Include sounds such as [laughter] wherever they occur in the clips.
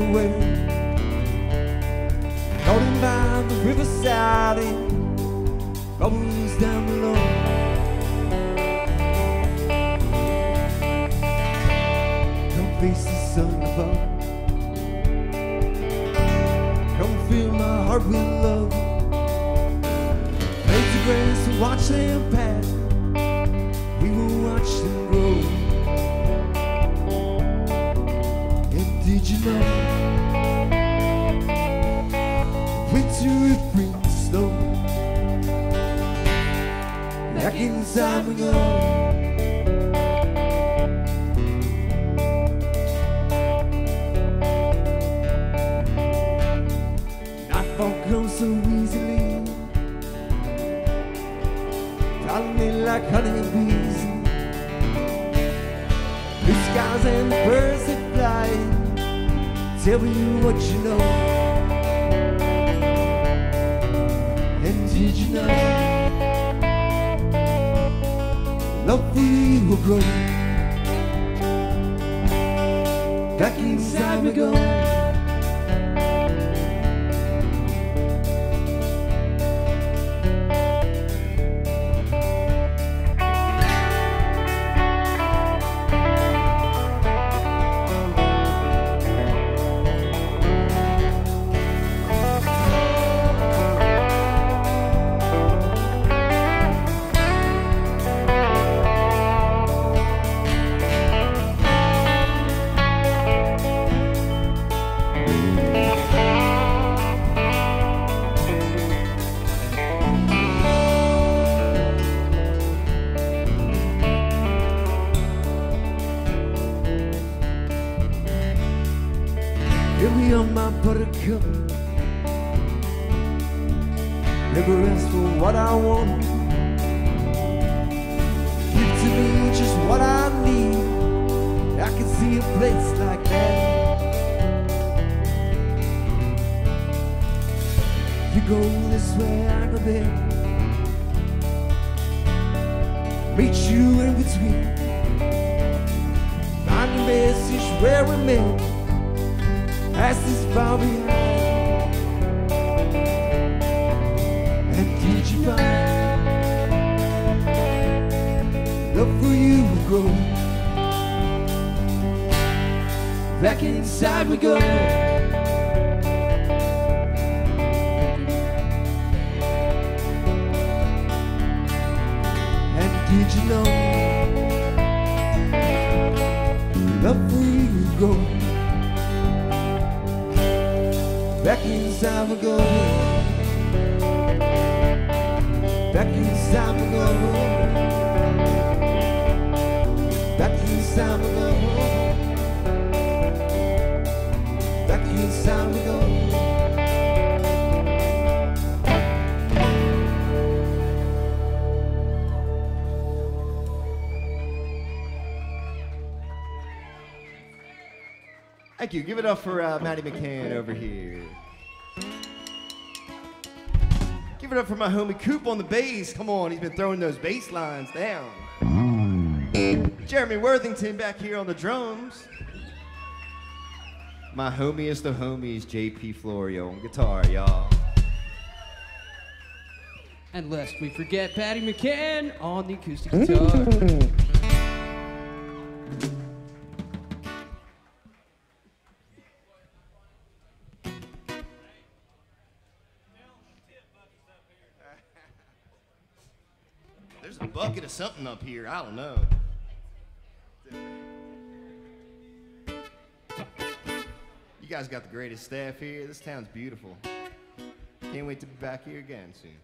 green is Nightfall comes so easily. Me like honeybees. Blue skies and the birds that fly. Tell me what you know. And did you know? Love for you will grow. Back inside we go. Thank you. Give it up for uh, Matty McCann over here. Give it up for my homie Coop on the bass. Come on, he's been throwing those bass lines down. Jeremy Worthington back here on the drums. My homiest the homies, JP Florio on guitar, y'all. And lest we forget Patty McCann on the acoustic guitar. [laughs] something up here. I don't know. You guys got the greatest staff here. This town's beautiful. Can't wait to be back here again soon.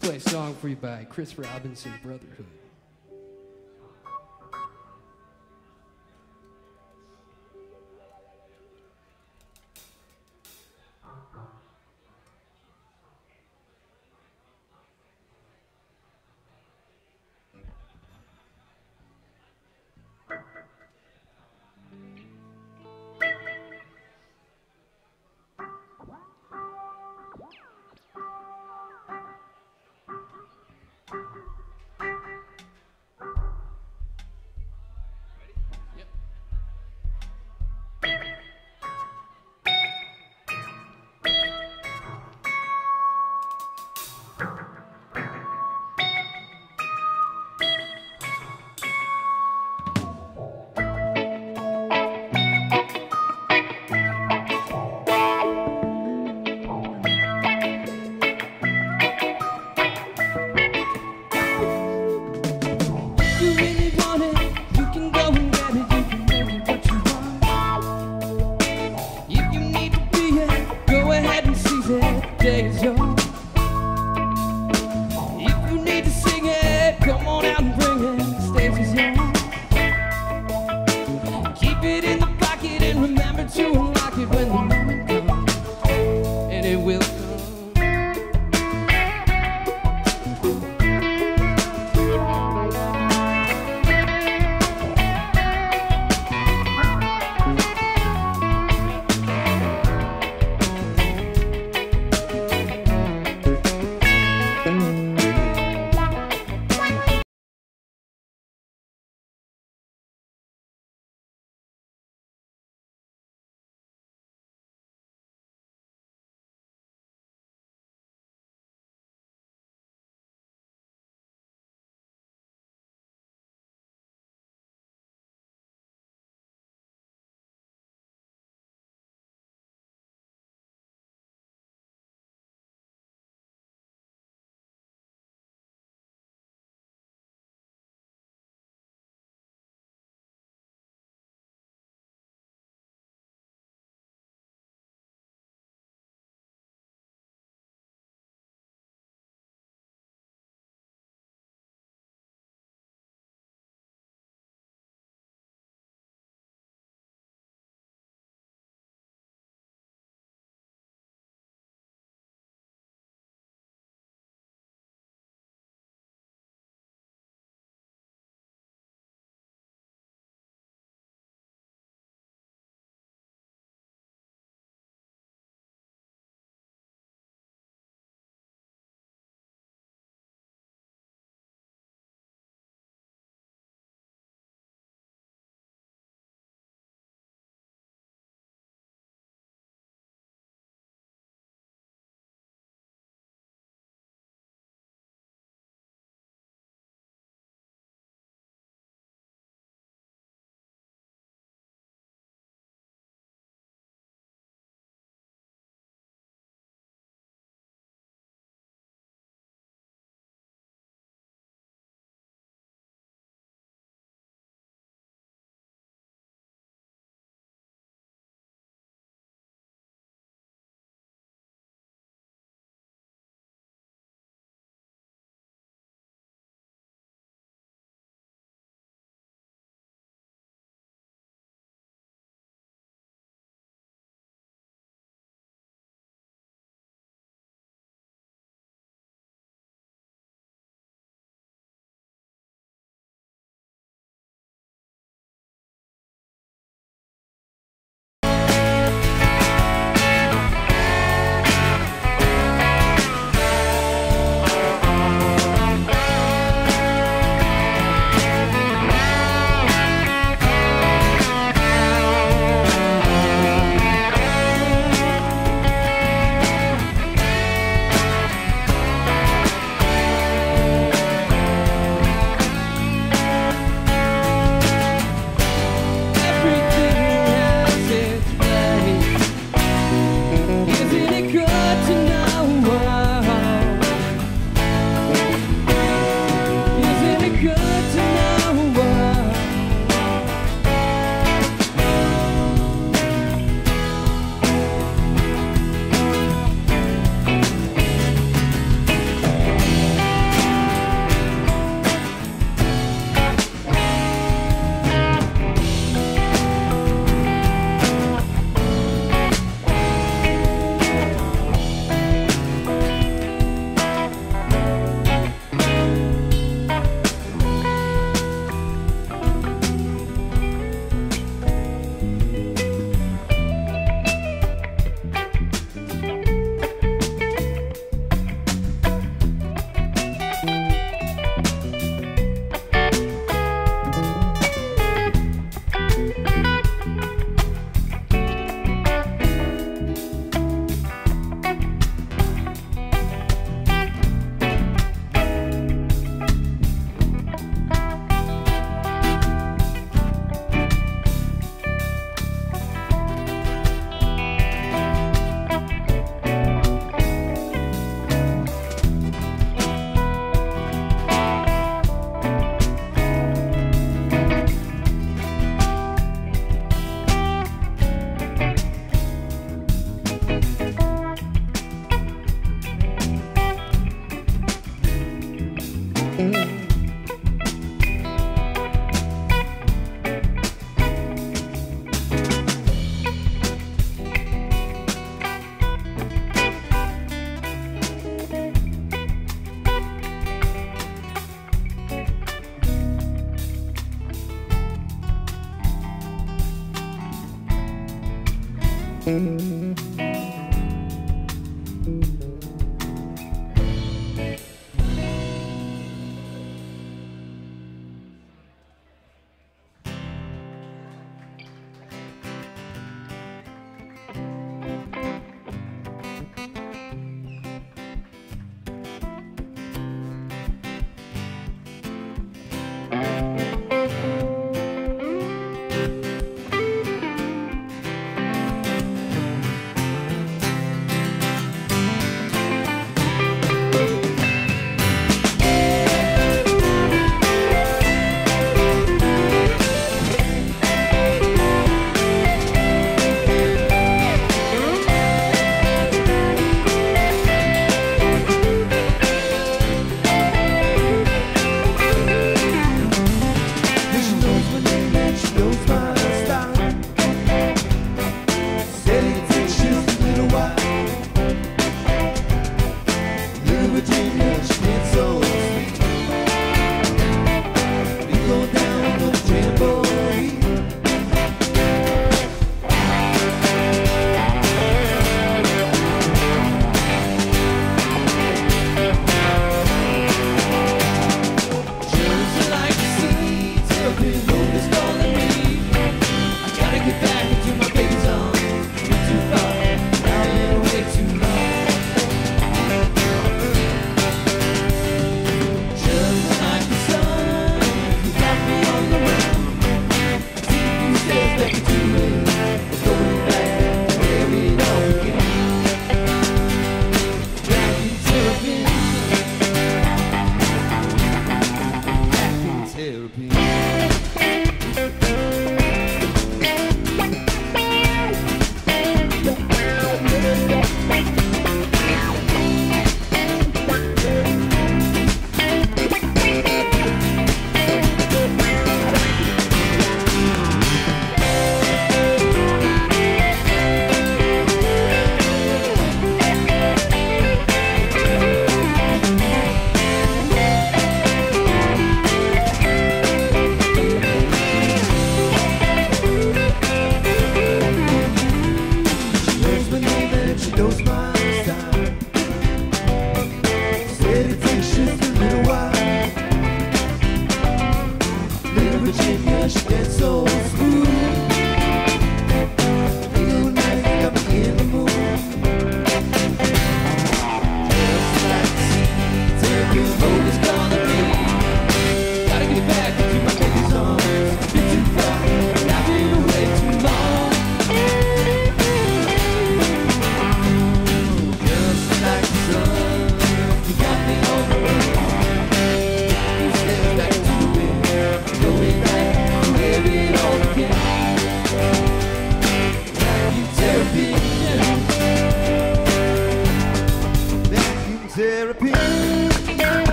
Play a song for you by Chris Robinson Brotherhood.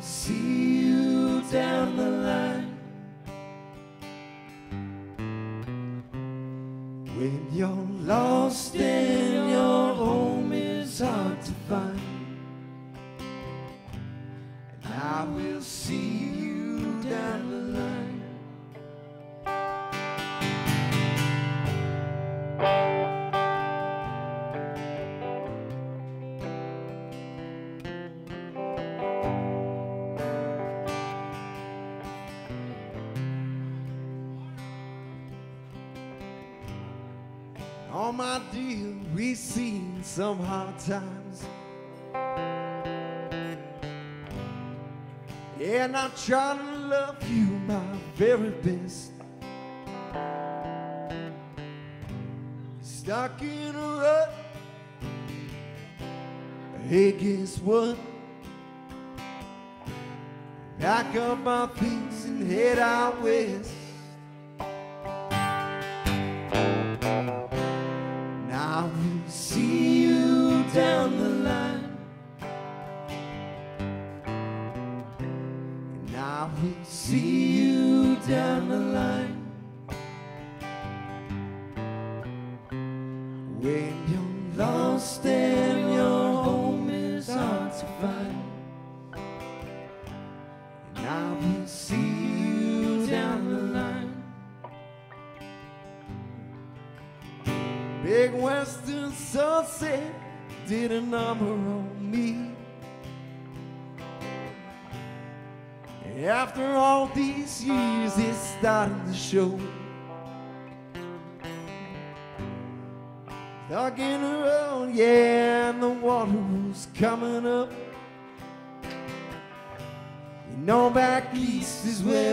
se some hard times. And I try to love you my very best. Stuck in a rut. Hey, guess what? Pack up my things and head out west. this is where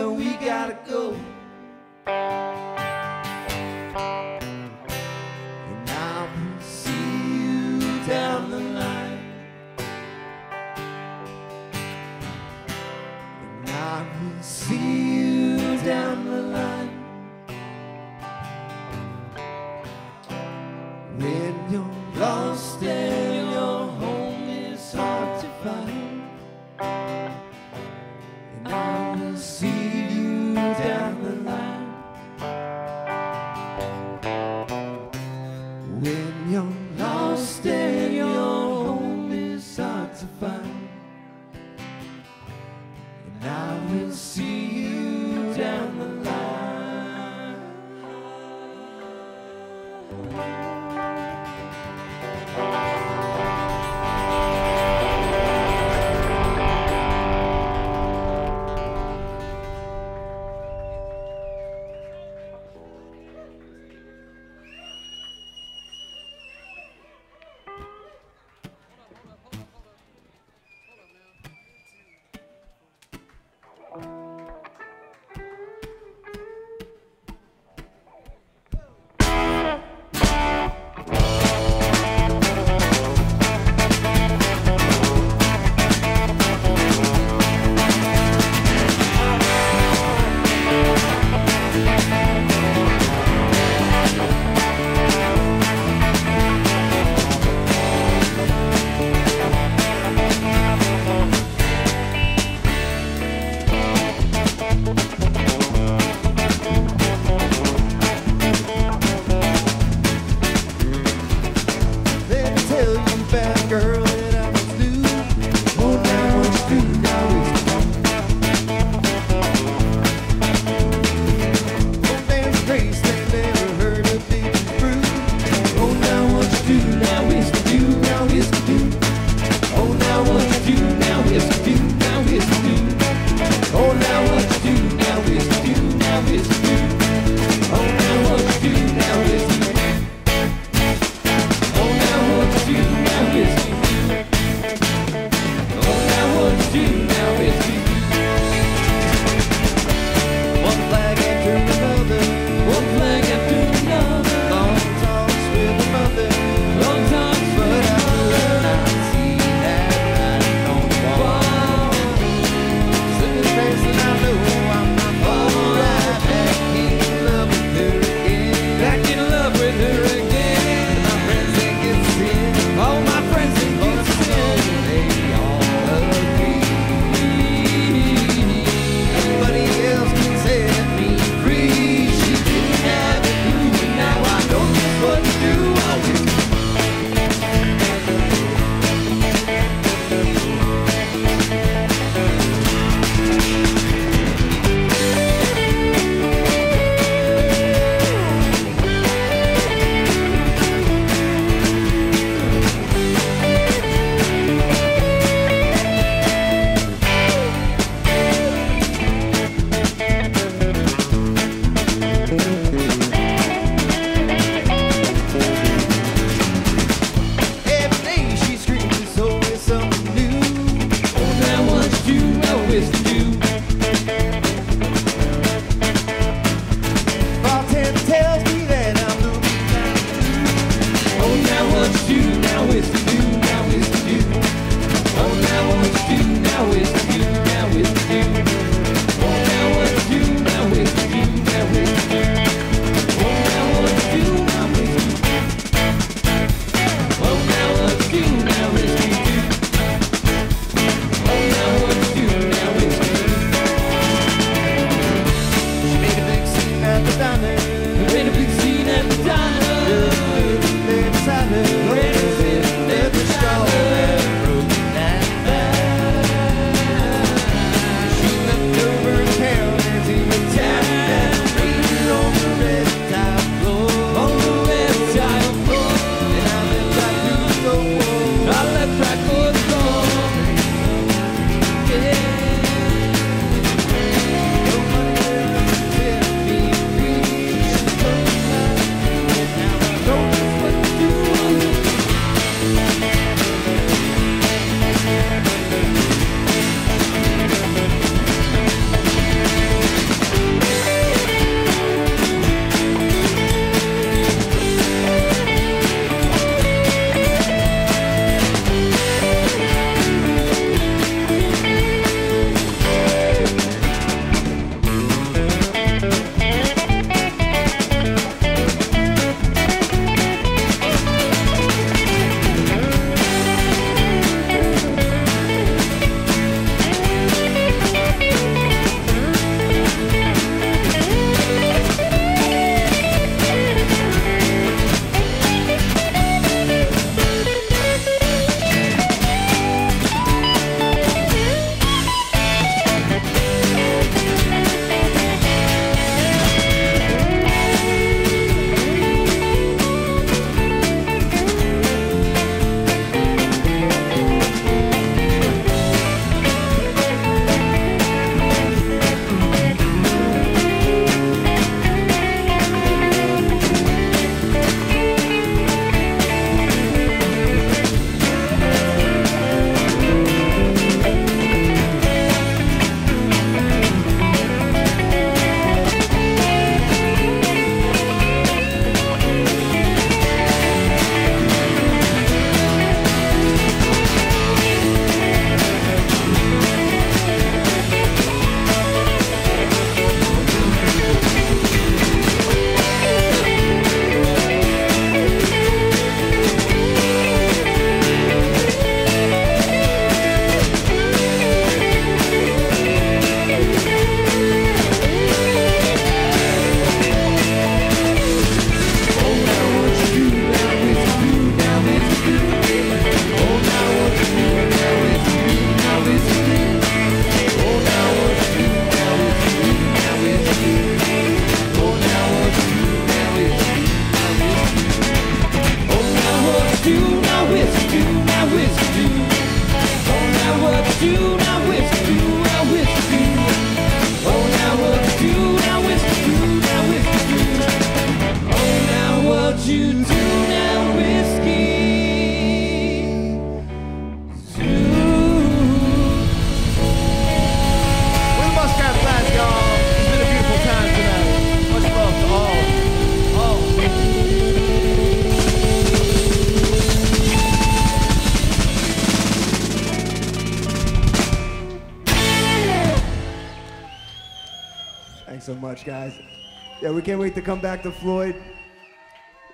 can't wait to come back to Floyd.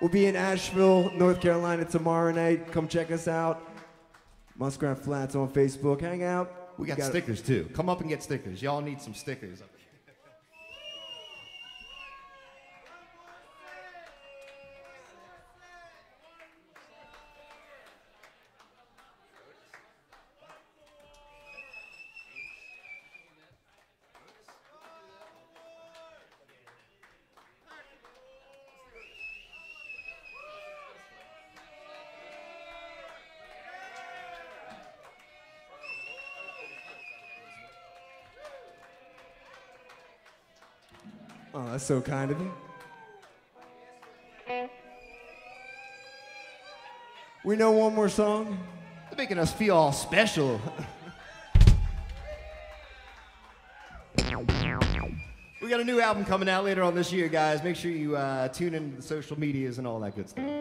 We'll be in Asheville, North Carolina tomorrow night. Come check us out. Muskrat Flats on Facebook. Hang out. We got Gotta- stickers too. Come up and get stickers. Y'all need some stickers. Oh, that's so kind of you. We know one more song. They're making us feel all special. [laughs] we got a new album coming out later on this year, guys. Make sure you uh, tune into the social medias and all that good stuff.